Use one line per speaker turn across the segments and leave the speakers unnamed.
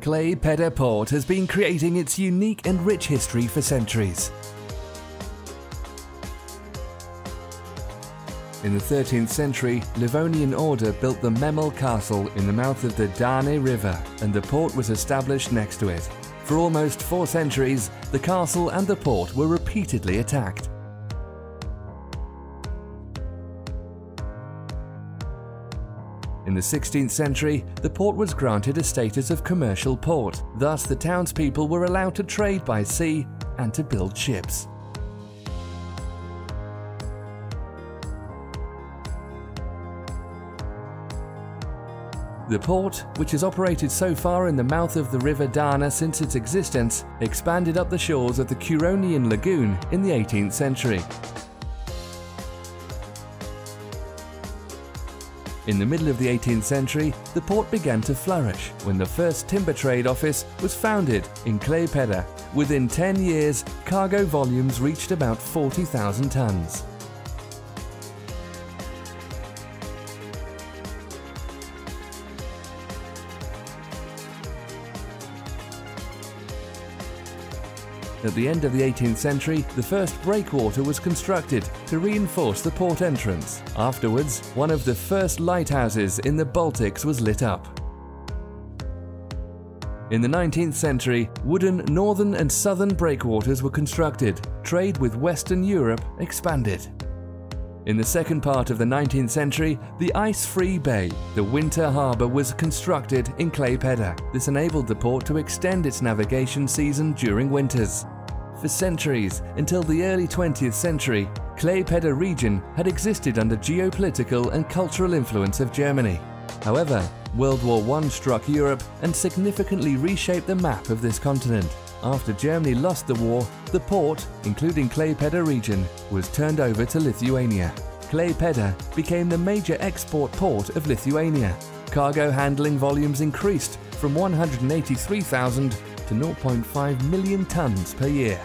Klaipeda Port has been creating its unique and rich history for centuries. In the 13th century, Livonian order built the Memel Castle in the mouth of the Dane River, and the port was established next to it. For almost four centuries, the castle and the port were repeatedly attacked. In the 16th century, the port was granted a status of commercial port. Thus, the townspeople were allowed to trade by sea and to build ships. The port, which has operated so far in the mouth of the River Dana since its existence, expanded up the shores of the Curonian Lagoon in the 18th century. In the middle of the 18th century, the port began to flourish when the first timber trade office was founded in Klaipeda. Within 10 years, cargo volumes reached about 40,000 tons. At the end of the 18th century, the first breakwater was constructed to reinforce the port entrance. Afterwards, one of the first lighthouses in the Baltics was lit up. In the 19th century, wooden northern and southern breakwaters were constructed. Trade with Western Europe expanded. In the second part of the 19th century, the ice-free bay, the Winter Harbour was constructed in Klaipeda. This enabled the port to extend its navigation season during winters. For centuries, until the early 20th century, Klaipeda region had existed under geopolitical and cultural influence of Germany. However, World War I struck Europe and significantly reshaped the map of this continent. After Germany lost the war, the port, including Klaipeda region, was turned over to Lithuania. Klaipeda became the major export port of Lithuania. Cargo handling volumes increased from 183,000 to 0.5 million tons per year.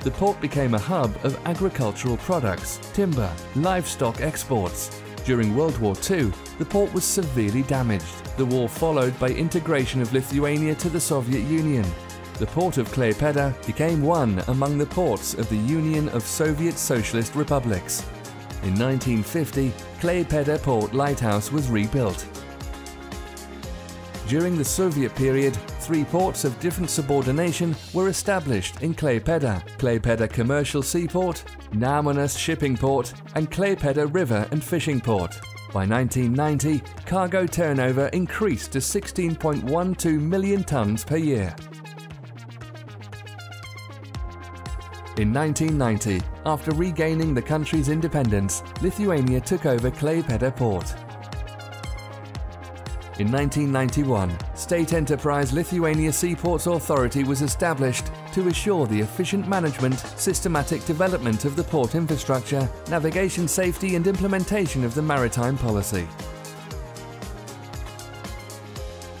The port became a hub of agricultural products, timber, livestock exports. During World War II, the port was severely damaged. The war followed by integration of Lithuania to the Soviet Union the port of Klaipeda became one among the ports of the Union of Soviet Socialist Republics. In 1950, Klaipeda Port Lighthouse was rebuilt. During the Soviet period, three ports of different subordination were established in Klaipeda, Klaipeda Commercial Seaport, Nemunas Shipping Port, and Klaipeda River and Fishing Port. By 1990, cargo turnover increased to 16.12 million tons per year. In 1990, after regaining the country's independence, Lithuania took over Klaipeda port. In 1991, state enterprise Lithuania Seaports Authority was established to assure the efficient management, systematic development of the port infrastructure, navigation safety and implementation of the maritime policy.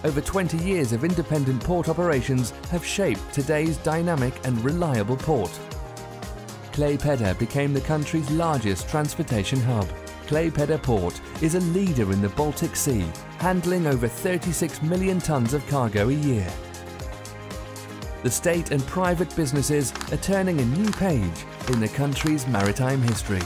Over 20 years of independent port operations have shaped today's dynamic and reliable port. Klaipeda became the country's largest transportation hub. Klaipeda Port is a leader in the Baltic Sea, handling over 36 million tons of cargo a year. The state and private businesses are turning a new page in the country's maritime history.